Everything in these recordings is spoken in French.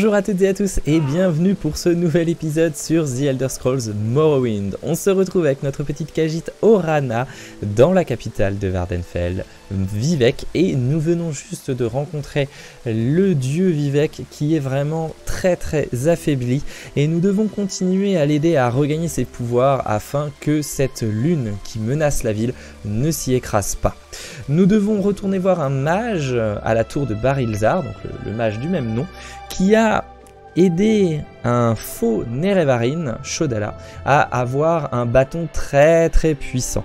Bonjour à toutes et à tous et bienvenue pour ce nouvel épisode sur The Elder Scrolls Morrowind. On se retrouve avec notre petite cagite Orana dans la capitale de Vardenfell, Vivek, et nous venons juste de rencontrer le dieu Vivek qui est vraiment très très affaibli et nous devons continuer à l'aider à regagner ses pouvoirs afin que cette lune qui menace la ville ne s'y écrase pas. Nous devons retourner voir un mage à la tour de Barilzar, donc le, le mage du même nom, qui a aidé un faux Nerevarin, Shodala, à avoir un bâton très très puissant.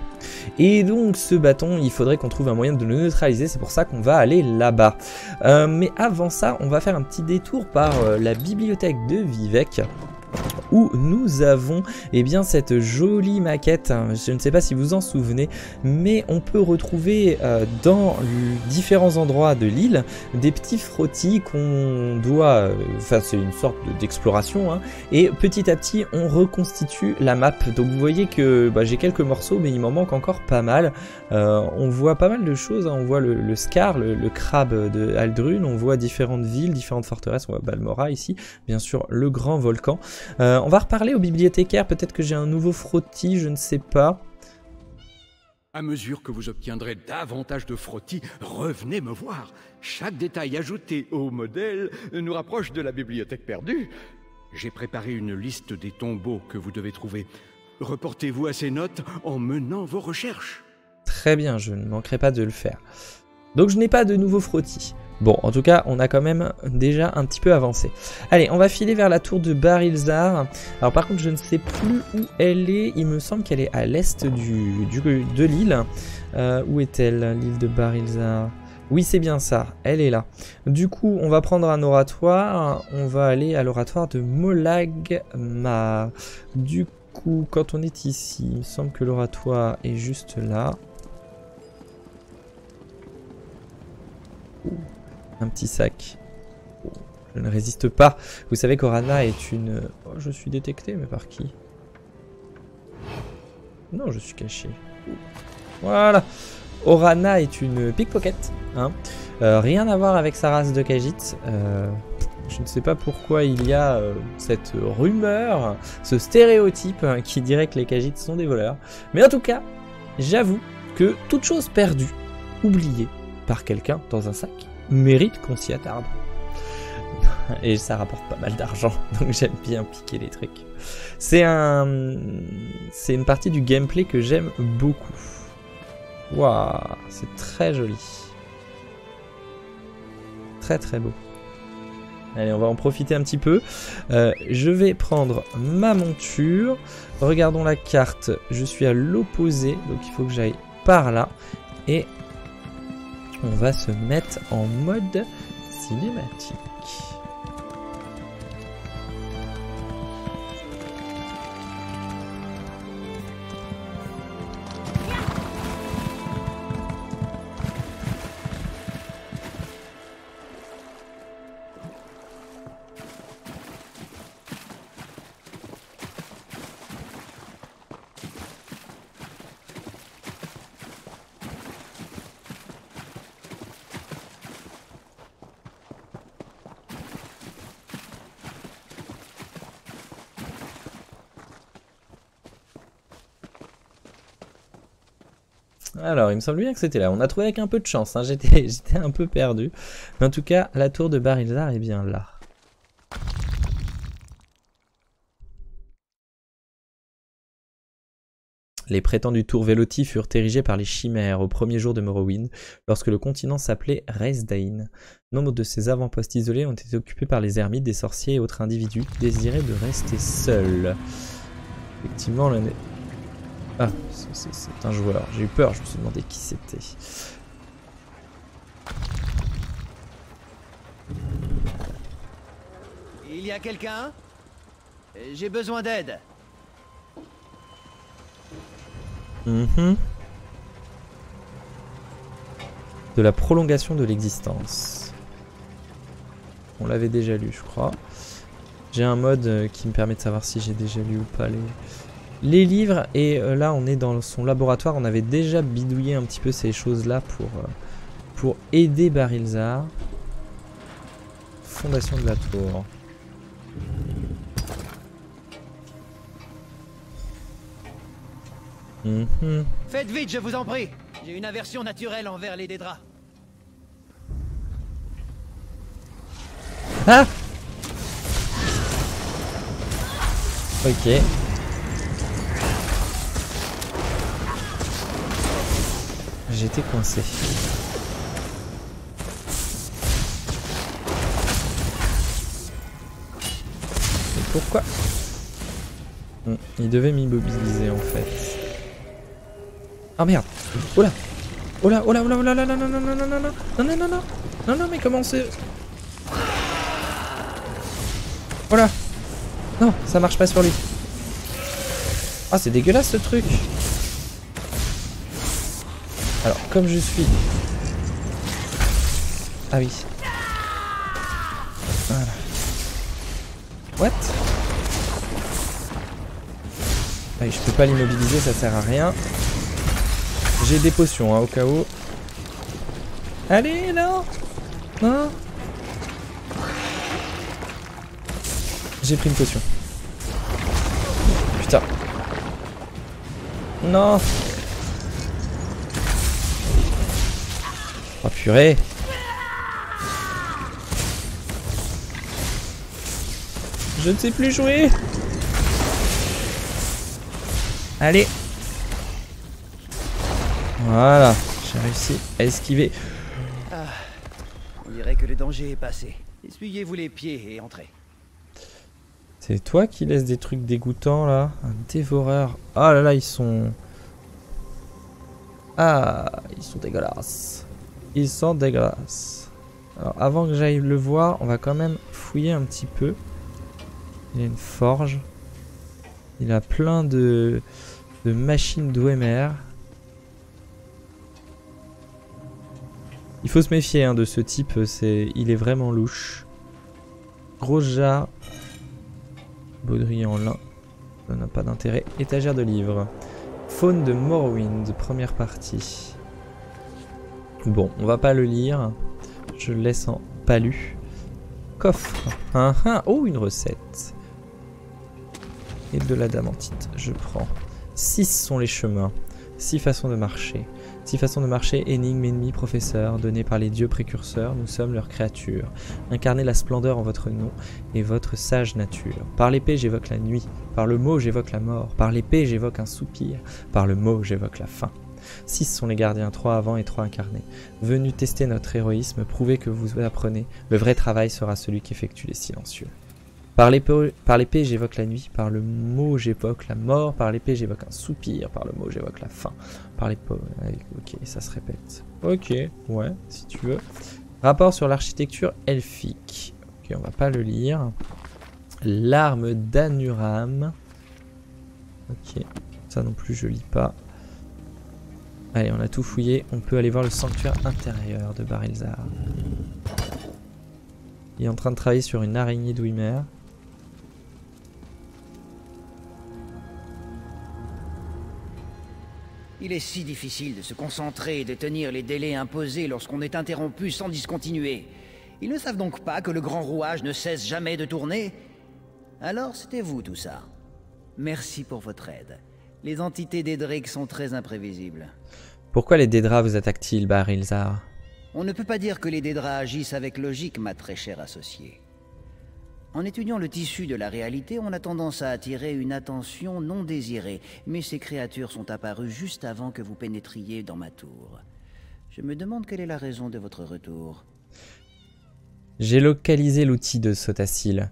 Et donc ce bâton, il faudrait qu'on trouve un moyen de le neutraliser, c'est pour ça qu'on va aller là-bas. Euh, mais avant ça, on va faire un petit détour par euh, la bibliothèque de Vivek où nous avons eh bien, cette jolie maquette, je ne sais pas si vous en souvenez, mais on peut retrouver euh, dans différents endroits de l'île des petits frottis qu'on doit, euh, enfin c'est une sorte d'exploration, hein, et petit à petit on reconstitue la map. Donc vous voyez que bah, j'ai quelques morceaux, mais il m'en manque encore pas mal. Euh, on voit pas mal de choses, hein. on voit le, Scar, le, crabe de Aldrun, on voit différentes villes, différentes forteresses, on voit Balmora ici, bien sûr le grand volcan. Euh, on va reparler au bibliothécaire, peut-être que j'ai un nouveau frottis, je ne sais pas. À mesure que vous obtiendrez davantage de frottis, revenez me voir. Chaque détail ajouté au modèle nous rapproche de la bibliothèque perdue. J'ai préparé une liste des tombeaux que vous devez trouver. Reportez-vous à ces notes en menant vos recherches. Très bien, je ne manquerai pas de le faire. Donc je n'ai pas de nouveau frottis. Bon, en tout cas, on a quand même déjà un petit peu avancé. Allez, on va filer vers la tour de Barilzar. Alors par contre, je ne sais plus où elle est. Il me semble qu'elle est à l'est du, de l'île. Euh, où est-elle, l'île de Barilzar oui, c'est bien ça, elle est là. Du coup, on va prendre un oratoire, on va aller à l'oratoire de Molagma. Du coup, quand on est ici, il me semble que l'oratoire est juste là. Un petit sac. je ne résiste pas. Vous savez qu'Orana est une... Oh, je suis détecté, mais par qui? Non, je suis caché. Voilà. Orana est une pickpocket. Hein. Euh, rien à voir avec sa race de Kajit. Euh, je ne sais pas pourquoi il y a euh, cette rumeur, ce stéréotype hein, qui dirait que les Kajits sont des voleurs. Mais en tout cas, j'avoue que toute chose perdue, oubliée par quelqu'un dans un sac, mérite qu'on s'y attarde. Et ça rapporte pas mal d'argent, donc j'aime bien piquer les trucs. C'est un, c'est une partie du gameplay que j'aime beaucoup. Waouh, c'est très joli. Très très beau. Allez, on va en profiter un petit peu. Euh, je vais prendre ma monture. Regardons la carte. Je suis à l'opposé, donc il faut que j'aille par là. Et on va se mettre en mode cinématique. Alors, il me semble bien que c'était là. On a trouvé avec un peu de chance. Hein. J'étais un peu perdu. Mais en tout cas, la tour de Barilzar est bien là. Les prétendus tours Velotti furent érigés par les chimères au premier jour de Morrowind, lorsque le continent s'appelait Resdain. Nombre de ces avant-postes isolés ont été occupés par les ermites, des sorciers et autres individus désirés de rester seuls. Effectivement, l'année... Ah, c'est un joueur. J'ai eu peur, je me suis demandé qui c'était. Il y a quelqu'un? J'ai besoin d'aide. Mhm. De la prolongation de l'existence. On l'avait déjà lu, je crois. J'ai un mode euh, qui me permet de savoir si j'ai déjà lu ou pas les, les livres. Et euh, là, on est dans son laboratoire. On avait déjà bidouillé un petit peu ces choses-là pour, euh, pour aider Barilzar. fondation de la tour. Mhm. Faites vite, je vous en prie. J'ai une aversion naturelle envers les dédras. Ah Ok. J'étais coincé. Et pourquoi Hmm, Il devait m'immobiliser en fait. Ah merde Oh là Oh là, oh là, oh là, oh là, là, non, non, non, non, non, non, non, non, non, non, non, non, non, mais comment c'est... Oh là Non, ça marche pas sur lui. Ah, c'est dégueulasse ce truc. Comme je suis... Ah oui. Voilà. What? Ah, Je peux pas l'immobiliser, ça sert à rien. J'ai des potions, hein, au cas où. Allez, non Non J'ai pris une potion. Putain. Non Oh purée Je ne sais plus jouer Allez Voilà, j'ai réussi à esquiver. On dirait que le danger est passé. Essuyez-vous les pieds et entrez. C'est toi qui laisse des trucs dégoûtants là Un dévoreur. Ah là là, ils sont... Ah, ils sont dégueulasses. Ils sont dégueulasses. Alors avant que j'aille le voir, on va quand même fouiller un petit peu. Il a une forge. Il a plein de, machines d'OMR. Il faut se méfier hein, de ce type, il est vraiment louche. Gros jar. Baudrier en lin. Ça n'a pas d'intérêt. Étagère de livres. Faune de Morrowind, première partie. Bon, on va pas le lire. Je le laisse en palu. Coffre. Ah, ah. Oh, une recette. Et de la damantite. Je prends. 6 sont les chemins. 6 façons de marcher. Six façons de marcher, énigmes, ennemis, professeurs, données par les dieux précurseurs, nous sommes leurs créatures. Incarnez la splendeur en votre nom et votre sage nature. Par l'épée, j'évoque la nuit. Par le mot, j'évoque la mort. Par l'épée, j'évoque un soupir. Par le mot, j'évoque la faim. Six sont les gardiens, trois avant et trois incarnés. Venus tester notre héroïsme, prouver que vous apprenez, le vrai travail sera celui qui effectue les silencieux. Par l'épée, j'évoque la nuit, par le mot j'évoque la mort, par l'épée j'évoque un soupir, par le mot j'évoque la faim, par l'épée... Ok, ça se répète. Ok, ouais, si tu veux. Rapport sur l'architecture elfique. Ok, on va pas le lire. L'arme d'Anuram. Ok, ça non plus je lis pas. Allez, on a tout fouillé. On peut aller voir le sanctuaire intérieur de Barilzar. Il est en train de travailler sur une araignée d'Ouimer. Il est si difficile de se concentrer et de tenir les délais imposés lorsqu'on est interrompu sans discontinuer. Ils ne savent donc pas que le grand rouage ne cesse jamais de tourner Alors c'était vous tout ça. Merci pour votre aide. Les entités d'Edric sont très imprévisibles. Pourquoi les Dédras vous attaquent-ils, Barilzar On ne peut pas dire que les Dédras agissent avec logique, ma très chère associée. En étudiant le tissu de la réalité, on a tendance à attirer une attention non désirée, mais ces créatures sont apparues juste avant que vous pénétriez dans ma tour. Je me demande quelle est la raison de votre retour. J'ai localisé l'outil de Sotacil,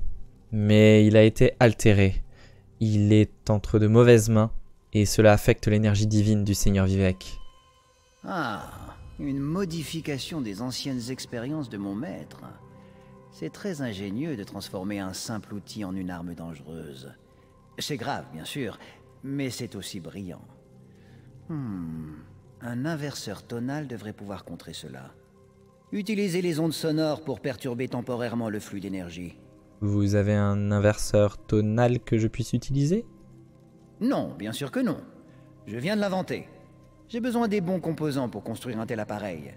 mais il a été altéré. Il est entre de mauvaises mains, et cela affecte l'énergie divine du Seigneur Vivek. Ah, une modification des anciennes expériences de mon maître. C'est très ingénieux de transformer un simple outil en une arme dangereuse. C'est grave, bien sûr, mais c'est aussi brillant. Hmm, un inverseur tonal devrait pouvoir contrer cela. Utilisez les ondes sonores pour perturber temporairement le flux d'énergie. Vous avez un inverseur tonal que je puisse utiliser? Non, bien sûr que non. Je viens de l'inventer. J'ai besoin des bons composants pour construire un tel appareil.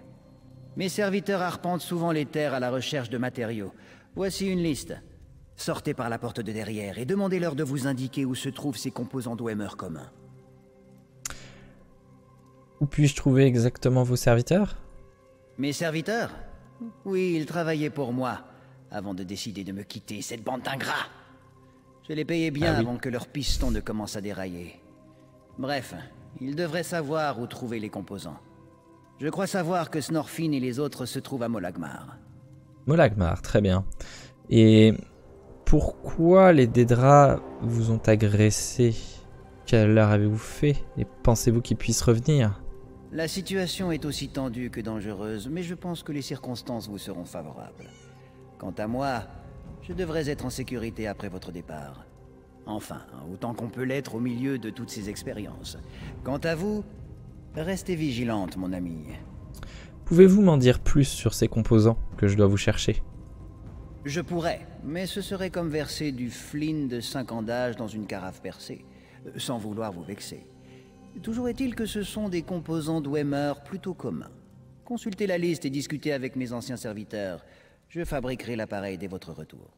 Mes serviteurs arpentent souvent les terres à la recherche de matériaux. Voici une liste. Sortez par la porte de derrière et demandez-leur de vous indiquer où se trouvent ces composants d'Oemer communs. Où puis-je trouver exactement vos serviteurs? Mes serviteurs? Oui, ils travaillaient pour moi, avant de décider de me quitter, cette bande d'ingrats. Je les payais bien Ah oui. avant que leur piston ne commence à dérailler. Bref, ils devraient savoir où trouver les composants. Je crois savoir que Snorfin et les autres se trouvent à Molagmar. Molagmar, très bien. Et pourquoi les Dédras vous ont agressé? Quelle leur avez-vous fait? Et pensez-vous qu'ils puissent revenir? La situation est aussi tendue que dangereuse, mais je pense que les circonstances vous seront favorables. Quant à moi, je devrais être en sécurité après votre départ. Enfin, autant qu'on peut l'être au milieu de toutes ces expériences. Quant à vous, restez vigilante, mon ami. Pouvez-vous m'en dire plus sur ces composants que je dois vous chercher? Je pourrais, mais ce serait comme verser du flin de 5 ans d'âge dans une carafe percée, euh, sans vouloir vous vexer. Toujours est-il que ce sont des composants Dwemer plutôt communs. Consultez la liste et discutez avec mes anciens serviteurs. Je fabriquerai l'appareil dès votre retour.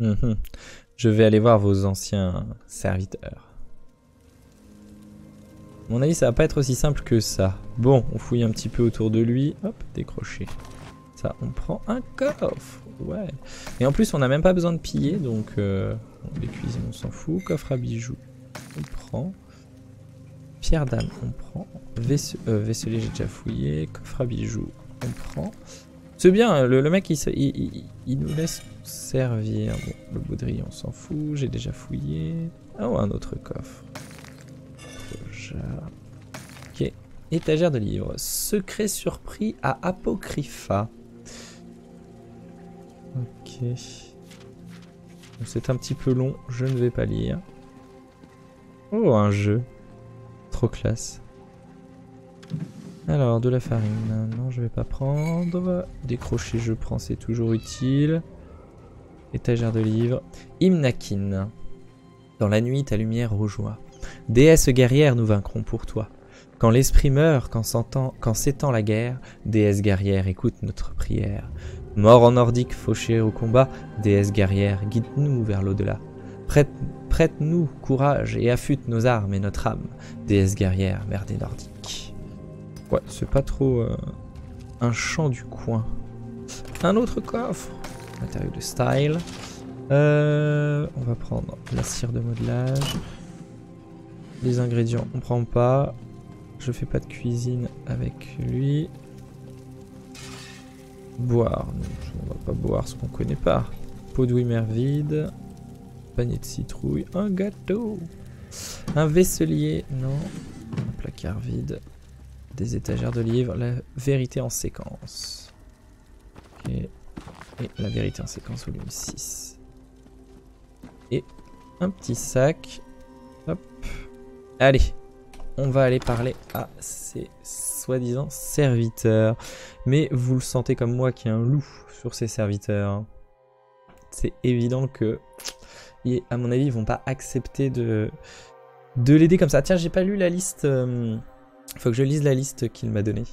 Mhm. Je vais aller voir vos anciens serviteurs. Mon avis, ça va pas être aussi simple que ça. Bon, on fouille un petit peu autour de lui. Hop, décroché. Ça, on prend un coffre. Ouais. Et en plus, on n'a même pas besoin de piller, donc euh, les cuisines, on s'en fout. Coffre à bijoux, on prend. Pierre d'âme, on prend. Vaisse- euh, j'ai déjà fouillé. Coffre à bijoux, on prend. C'est bien, le, mec il nous laisse servir. Bon, le baudrier on s'en fout, j'ai déjà fouillé. Ah oh, un autre coffre. Ok, étagère de livres. Secret surpris à Apocrypha. Ok. C'est un petit peu long, je ne vais pas lire. Oh, un jeu. Trop classe. Alors, de la farine, non, je vais pas prendre. Décrocher, je prends, c'est toujours utile. Étagère de livres. Imnakin. Dans la nuit, ta lumière rougeoie. Déesse guerrière, nous vaincrons pour toi. Quand l'esprit meurt, quand s'étend la guerre, déesse guerrière, écoute notre prière. Mort en nordique, fauché au combat, déesse guerrière, guide-nous vers l'au-delà. Prête, prête-nous courage et affûte nos armes et notre âme, déesse guerrière, mère des nordiques. Ouais, c'est pas trop euh, un chant du coin. Un autre coffre, matériau de style. Euh, on va prendre la cire de modelage. Les ingrédients, on prend pas. Je fais pas de cuisine avec lui. Boire, on va pas boire ce qu'on connaît pas. Pot de Wimmer vide. Panier de citrouille. Un gâteau. Un vaisselier, non. Un placard vide. Des étagères de livres. La vérité en séquence. Ok. Et la vérité en séquence volume 6. Et un petit sac. Hop. Allez. On va aller parler à ces soi-disant serviteurs. Mais vous le sentez comme moi qu'il y a un loup sur ces serviteurs. C'est évident que, et à mon avis, ils vont pas accepter de, de l'aider comme ça. Tiens, j'ai pas lu la liste. euh, faut que je lise la liste qu'il m'a donnée.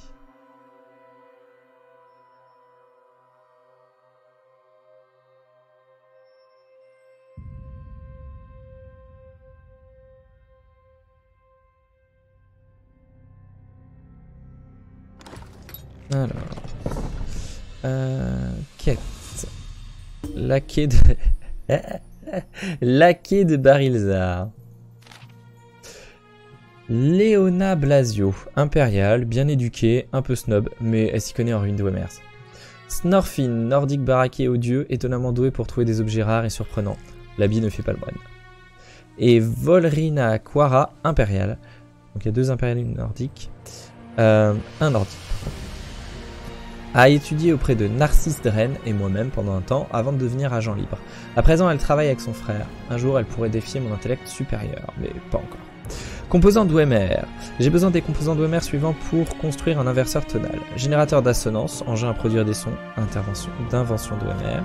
Alors. Euh, quête. La quai de. La quai de Barilzar. Léona Blasio, impériale, bien éduquée, un peu snob, mais elle s'y connaît en ruine de Wemers. Snorfin, nordique baraqué odieux, étonnamment doué pour trouver des objets rares et surprenants. L'habit ne fait pas le moine. Et Volrina Quara, impériale. Donc il y a deux impériales une nordique. Euh, un nordique. A étudié auprès de Narcisse Dren et moi-même pendant un temps avant de devenir agent libre. À présent, elle travaille avec son frère. Un jour, elle pourrait défier mon intellect supérieur, mais pas encore. Composants d'Ouemer. J'ai besoin des composants d'Ouemer suivants pour construire un inverseur tonal. Générateur d'assonance, engin à produire des sons, intervention d'invention d'Ouemer.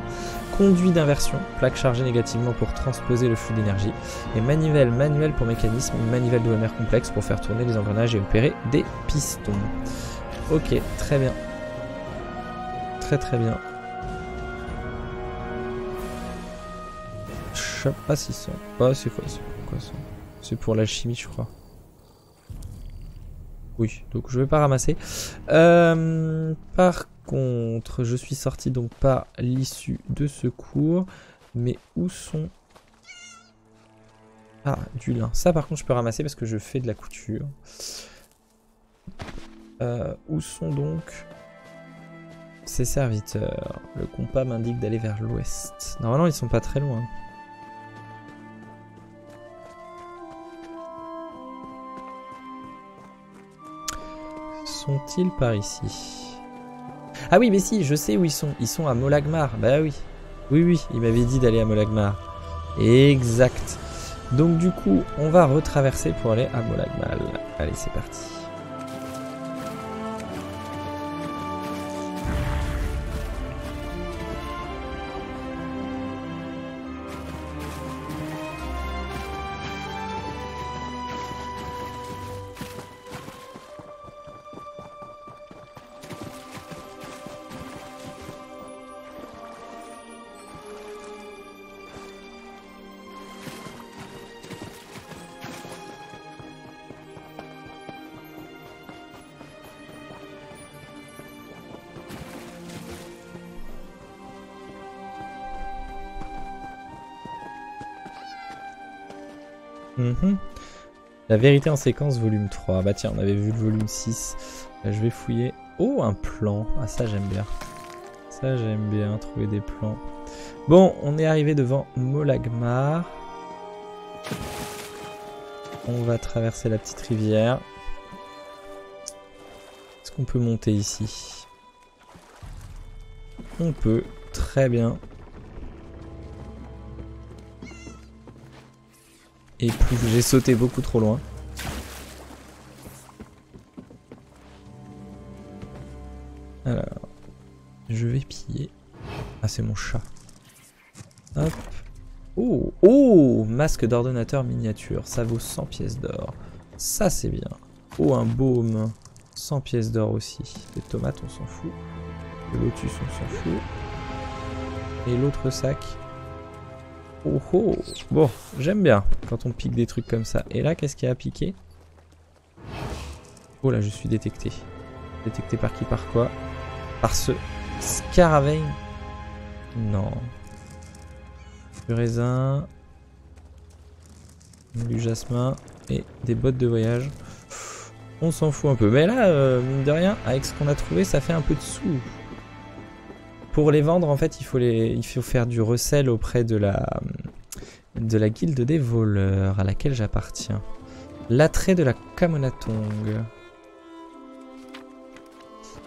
Conduit d'inversion, plaque chargée négativement pour transposer le flux d'énergie. Et manivelle manuel pour mécanisme, manivelle d'Ouemer complexe pour faire tourner les engrenages et opérer des pistons. Ok, très bien. Très très bien. sais pas si ça. C'est quoi, ça C'est pour l'alchimie, je crois. Oui, donc je vais pas ramasser. Euh, par contre, je suis sorti donc par l'issue de secours. Mais où sont... Ah, du lin. Ça par contre je peux ramasser parce que je fais de la couture. Euh, où sont donc ces serviteurs Le compas m'indique d'aller vers l'ouest. Normalement ils sont pas très loin. Sont-ils par ici? Ah oui mais si, je sais où ils sont. Ils sont à Molagmar. Bah oui. Oui oui, il m'avait dit d'aller à Molagmar. Exact. Donc du coup, on va retraverser pour aller à Molagmal. Allez, c'est parti. Vérité en séquence, volume 3. Bah tiens, on avait vu le volume 6. je vais fouiller. Oh, un plan. Ah, ça, j'aime bien. Ça, j'aime bien, trouver des plans. Bon, on est arrivé devant Molagmar. On va traverser la petite rivière. Est-ce qu'on peut monter ici? On peut. Très bien. Et plus j'ai sauté beaucoup trop loin. C'est mon chat. Hop. Oh, oh Masque d'ordonnateur miniature. Ça vaut 100 pièces d'or. Ça, c'est bien. Oh, un baume. 100 pièces d'or aussi. Les tomates, on s'en fout. Le lotus, on s'en fout. Et l'autre sac, Oh oh Bon, j'aime bien quand on pique des trucs comme ça. Et là, qu'est-ce qu'il y a à piquer? Oh là, je suis détecté. Détecté par qui, par quoi? Par ce Scaravane Non. Du raisin. Du jasmin. Et des bottes de voyage. On s'en fout un peu. Mais là, euh, mine de rien, avec ce qu'on a trouvé, ça fait un peu de sous. Pour les vendre, en fait, il faut, les, faire du recel auprès de la, de la guilde des voleurs à laquelle j'appartiens. L'attrait de la Kamonatong.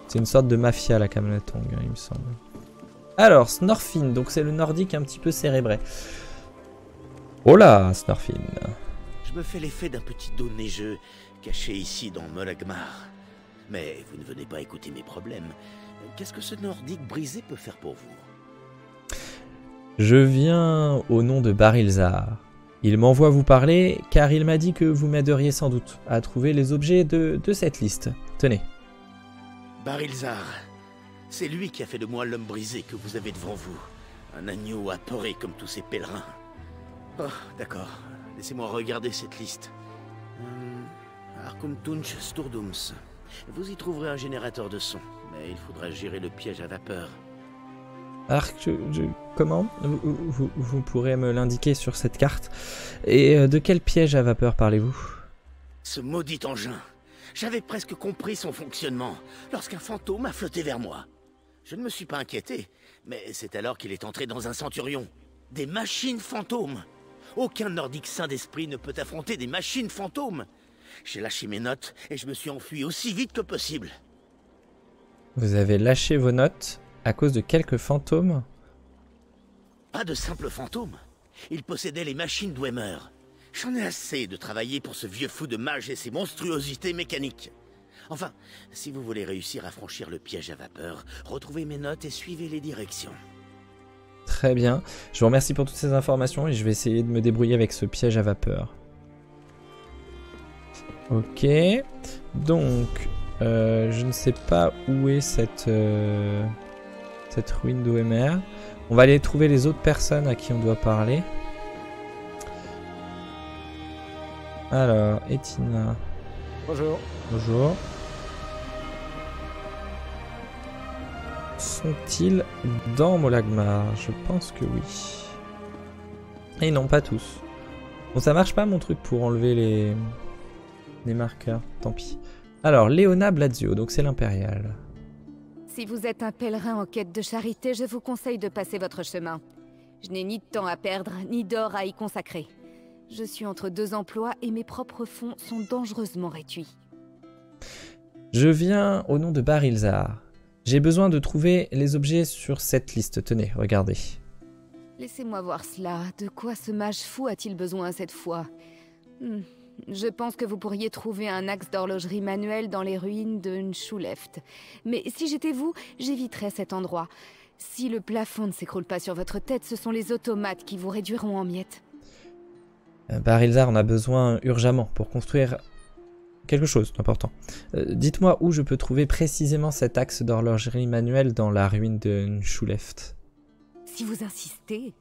C'est une sorte de mafia la Kamonatong, hein, il me semble. Alors, Snorfin, donc c'est le nordique un petit peu cérébré. Oh là, Snorfin. Je me fais l'effet d'un petit dos neigeux caché ici dans Molagmar. Mais vous ne venez pas écouter mes problèmes. Qu'est-ce que ce nordique brisé peut faire pour vous? Je viens au nom de Barilzar. Il m'envoie vous parler car il m'a dit que vous m'aideriez sans doute à trouver les objets de, de cette liste. Tenez. Barilzar, c'est lui qui a fait de moi l'homme brisé que vous avez devant vous. Un agneau apeuré comme tous ces pèlerins. Oh, d'accord. Laissez-moi regarder cette liste. Hum, Arkumtunch Sturdums. Vous y trouverez un générateur de son il faudra gérer le piège à vapeur. Arc, comment vous, vous, pourrez me l'indiquer sur cette carte. Et euh, de quel piège à vapeur parlez-vous? Ce maudit engin. J'avais presque compris son fonctionnement lorsqu'un fantôme a flotté vers moi. Je ne me suis pas inquiété, mais c'est alors qu'il est entré dans un centurion. Des machines fantômes. Aucun nordique saint d'esprit ne peut affronter des machines fantômes. J'ai lâché mes notes et je me suis enfui aussi vite que possible. Vous avez lâché vos notes à cause de quelques fantômes? Pas de simples fantômes. Il possédait les machines Dwemer. J'en ai assez de travailler pour ce vieux fou de mage et ses monstruosités mécaniques. Enfin, si vous voulez réussir à franchir le piège à vapeur, retrouvez mes notes et suivez les directions. Très bien. Je vous remercie pour toutes ces informations et je vais essayer de me débrouiller avec ce piège à vapeur. Ok. Donc, euh, je ne sais pas où est cette, euh, cette ruine d'OMR. On va aller trouver les autres personnes à qui on doit parler. Alors, Etina. Bonjour. Bonjour. Sont-ils dans Molagmar Je pense que oui. Et non, pas tous. Bon, ça marche pas mon truc pour enlever les, les marqueurs. Tant pis. Alors, Léona Blazio, donc c'est l'impérial. Si vous êtes un pèlerin en quête de charité, je vous conseille de passer votre chemin. Je n'ai ni de temps à perdre, ni d'or à y consacrer. Je suis entre deux emplois et mes propres fonds sont dangereusement réduits. Je viens au nom de Barilzar. J'ai besoin de trouver les objets sur cette liste. Tenez, regardez. Laissez-moi voir cela. De quoi ce mage fou a-t-il besoin cette fois? Hmm, Je pense que vous pourriez trouver un axe d'horlogerie manuelle dans les ruines de Nchuleft. Mais si j'étais vous, j'éviterais cet endroit. Si le plafond ne s'écroule pas sur votre tête, ce sont les automates qui vous réduiront en miettes. Euh, Barilzar en a besoin urgemment pour construire quelque chose d'important. Euh, Dites-moi où je peux trouver précisément cet axe d'horlogerie manuelle dans la ruine de Nchuleft. Si vous insistez.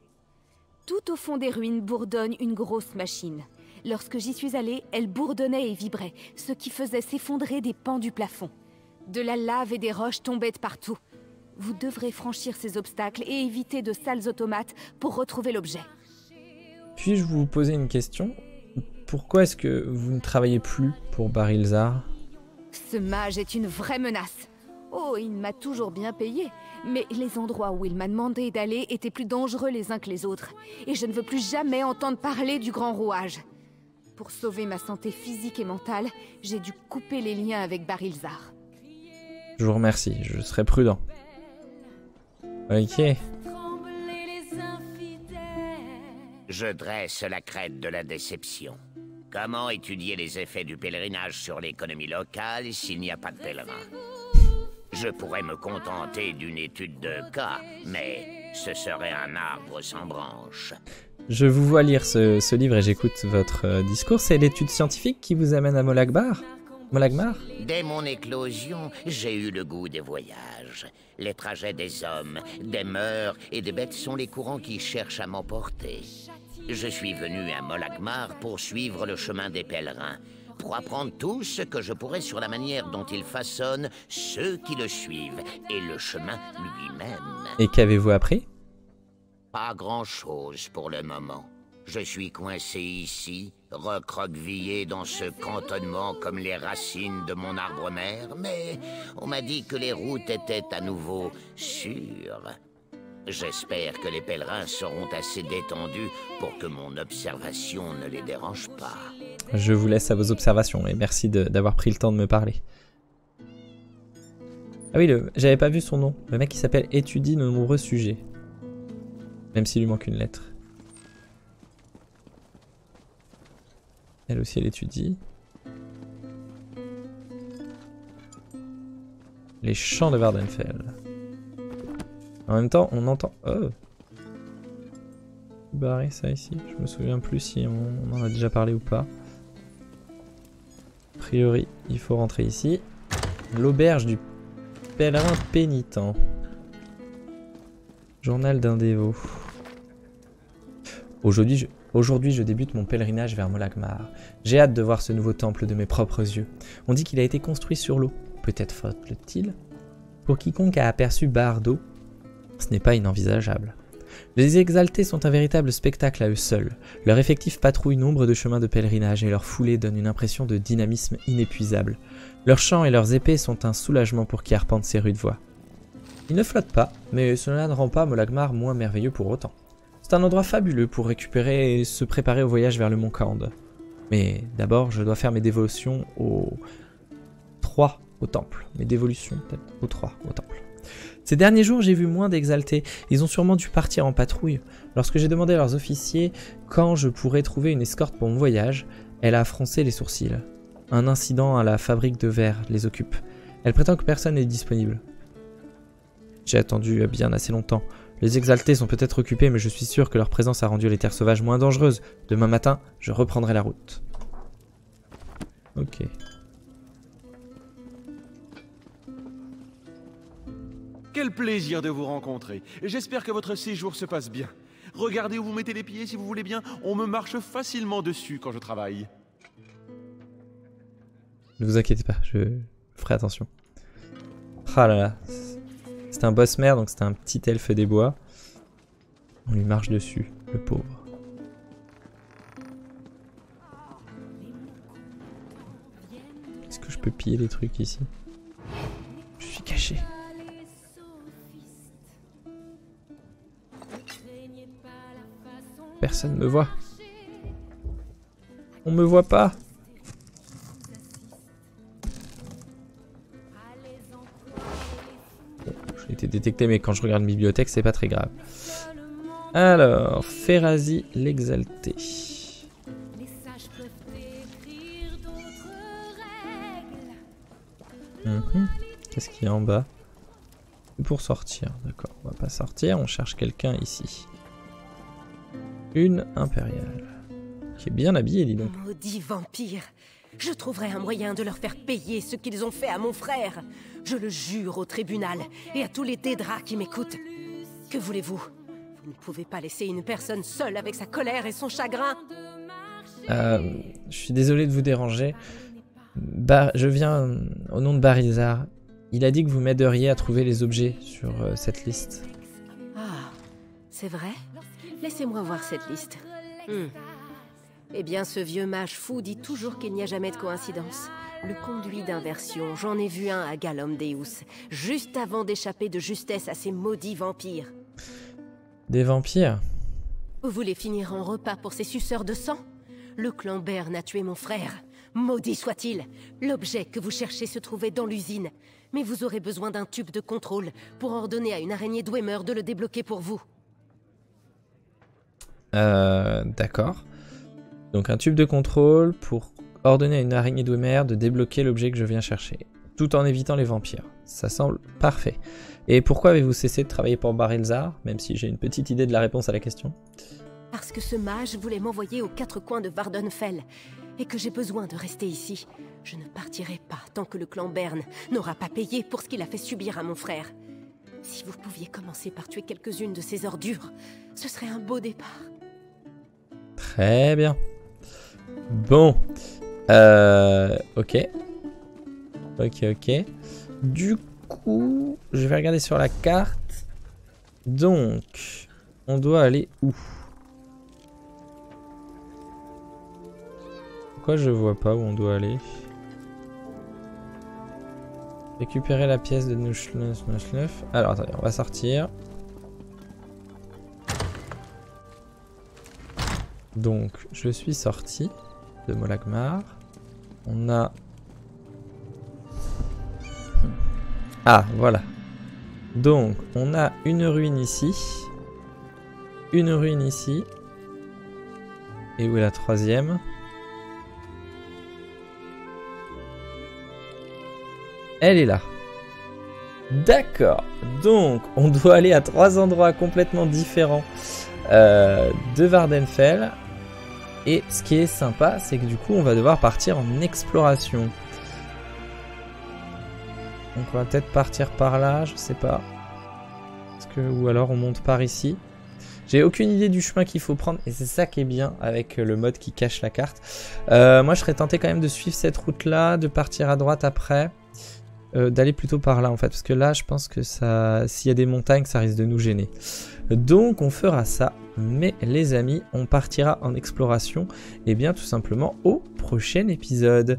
Tout au fond des ruines bourdonne une grosse machine. Lorsque j'y suis allée, elle bourdonnait et vibrait, ce qui faisait s'effondrer des pans du plafond. De la lave et des roches tombaient de partout. Vous devrez franchir ces obstacles et éviter de sales automates pour retrouver l'objet. Puis-je vous poser une question? Pourquoi est-ce que vous ne travaillez plus pour Barilzar Ce mage est une vraie menace. Oh, il m'a toujours bien payé. Mais les endroits où il m'a demandé d'aller étaient plus dangereux les uns que les autres. Et je ne veux plus jamais entendre parler du grand rouage. Pour sauver ma santé physique et mentale, j'ai dû couper les liens avec Barilzar. Je vous remercie, je serai prudent. Ok. Je dresse la crête de la déception. Comment étudier les effets du pèlerinage sur l'économie locale s'il n'y a pas de pèlerins Je pourrais me contenter d'une étude de cas, mais ce serait un arbre sans branche. Je vous vois lire ce, ce livre et j'écoute votre euh, discours. C'est l'étude scientifique qui vous amène à Molagbar? Molagmar? Dès mon éclosion, j'ai eu le goût des voyages. Les trajets des hommes, des mœurs et des bêtes sont les courants qui cherchent à m'emporter. Je suis venu à Molagmar pour suivre le chemin des pèlerins, pour apprendre tout ce que je pourrais sur la manière dont ils façonnent ceux qui le suivent et le chemin lui-même. Et qu'avez-vous appris? Pas grand-chose pour le moment. Je suis coincé ici, recroquevillé dans ce cantonnement comme les racines de mon arbre-mère, mais on m'a dit que les routes étaient à nouveau sûres. J'espère que les pèlerins seront assez détendus pour que mon observation ne les dérange pas. Je vous laisse à vos observations et merci d'avoir pris le temps de me parler. Ah oui, j'avais pas vu son nom. Le mec qui s'appelle étudie de nombreux sujets. Même s'il lui manque une lettre. Elle aussi, elle étudie. Les champs de Vardenfell. En même temps, on entend. Oh Barré ça ici. Je me souviens plus si on, en a déjà parlé ou pas. A priori, il faut rentrer ici. L'auberge du pèlerin pénitent. Journal d'un dévot. Aujourd'hui, je, débute mon pèlerinage vers Molagmar. J'ai hâte de voir ce nouveau temple de mes propres yeux. On dit qu'il a été construit sur l'eau. Peut-être flotte-t-il Pour quiconque a aperçu Bardo, ce n'est pas inenvisageable. Les exaltés sont un véritable spectacle à eux seuls. Leur effectif patrouille nombre de chemins de pèlerinage et leur foulée donne une impression de dynamisme inépuisable. Leurs chants et leurs épées sont un soulagement pour qui arpente ces rudes voies. Ils ne flottent pas, mais cela ne rend pas Molagmar moins merveilleux pour autant. C'est un endroit fabuleux pour récupérer et se préparer au voyage vers le mont Kand. Mais d'abord, je dois faire mes dévotions au 3 au temple. Mes dévolutions peut-être au 3 au temple. Ces derniers jours, j'ai vu moins d'exaltés. Ils ont sûrement dû partir en patrouille. Lorsque j'ai demandé à leurs officiers quand je pourrais trouver une escorte pour mon voyage, elle a froncé les sourcils. Un incident à la fabrique de verre les occupe. Elle prétend que personne n'est disponible. J'ai attendu bien assez longtemps. Les exaltés sont peut-être occupés, mais je suis sûr que leur présence a rendu les terres sauvages moins dangereuses. Demain matin, je reprendrai la route. Ok. Quel plaisir de vous rencontrer. J'espère que votre séjour se passe bien. Regardez où vous mettez les pieds si vous voulez bien. On me marche facilement dessus quand je travaille. Ne vous inquiétez pas, je ferai attention. Ah là là. C'est un boss mère, donc c'est un petit elfe des bois. On lui marche dessus, le pauvre. Est-ce que je peux piller les trucs ici? Personne me voit. On me voit pas. J'ai été détecté, mais quand je regarde bibliothèque, c'est pas très grave. Alors, Ferrazi l'exalté. Mhm. Qu'est-ce qu'il y a en bas? Pour sortir, d'accord. On va pas sortir, on cherche quelqu'un ici. Une impériale. Qui est bien habillée, dis donc. Maudit vampire Je trouverai un moyen de leur faire payer ce qu'ils ont fait à mon frère. Je le jure au tribunal et à tous les Dédras qui m'écoutent. Que voulez-vous? Vous ne pouvez pas laisser une personne seule avec sa colère et son chagrin. Euh, je suis désolé de vous déranger. Bar- je viens au nom de Barizar. Il a dit que vous m'aideriez à trouver les objets sur euh, cette liste. Ah, c'est vrai? Laissez-moi voir cette liste. Hmm. Eh bien, ce vieux mage fou dit toujours qu'il n'y a jamais de coïncidence. Le conduit d'inversion, j'en ai vu un à Galom Deus, juste avant d'échapper de justesse à ces maudits vampires. Des vampires? Vous voulez finir en repas pour ces suceurs de sang? Le clan Bern a tué mon frère. Maudit soit-il L'objet que vous cherchez se trouvait dans l'usine. Mais vous aurez besoin d'un tube de contrôle pour ordonner à une araignée Dwemer de le débloquer pour vous. Euh, d'accord. Donc un tube de contrôle pour ordonner à une araignée Dwemer de débloquer l'objet que je viens chercher, tout en évitant les vampires. Ça semble parfait. Et pourquoi avez-vous cessé de travailler pour Barilzar, même si j'ai une petite idée de la réponse à la question? Parce que ce mage voulait m'envoyer aux quatre coins de Vardenfell, et que j'ai besoin de rester ici. Je ne partirai pas tant que le clan Bern n'aura pas payé pour ce qu'il a fait subir à mon frère. Si vous pouviez commencer par tuer quelques-unes de ces ordures, ce serait un beau départ. Très bien. Bon. Euh, ok. Ok, ok. Du coup, je vais regarder sur la carte. Donc, on doit aller où? Pourquoi je vois pas où on doit aller? Récupérer la pièce de. Nushneuf. Alors, attendez, on va sortir. Donc, je suis sorti de Molagmar. On a... Ah, voilà. Donc, on a une ruine ici. Une ruine ici. Et où est la troisième? Elle est là. D'accord. Donc, on doit aller à trois endroits complètement différents euh, de Vardenfell. Et ce qui est sympa, c'est que du coup, on va devoir partir en exploration. Donc, on va peut-être partir par là, je sais pas. Ou alors on monte par ici. J'ai aucune idée du chemin qu'il faut prendre et c'est ça qui est bien avec le mode qui cache la carte. Euh, moi, je serais tenté quand même de suivre cette route-là, de partir à droite après. Euh, d'aller plutôt par là en fait. Parce que là je pense que ça s'il y a des montagnes ça risque de nous gêner. Donc on fera ça. Mais les amis on partira en exploration et bien tout simplement au prochain épisode.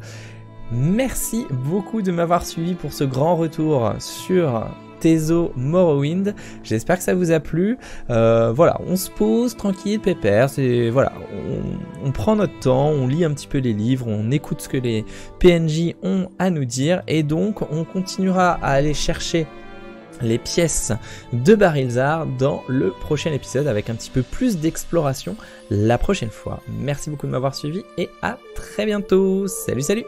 Merci beaucoup de m'avoir suivi pour ce grand retour sur Tezo Morrowind. J'espère que ça vous a plu. Euh, voilà, on se pose tranquille, pépère. C'est voilà, on, on, prend notre temps, on lit un petit peu les livres, on écoute ce que les PNJ ont à nous dire, et donc on continuera à aller chercher les pièces de Barilzar dans le prochain épisode avec un petit peu plus d'exploration la prochaine fois. Merci beaucoup de m'avoir suivi et à très bientôt. Salut salut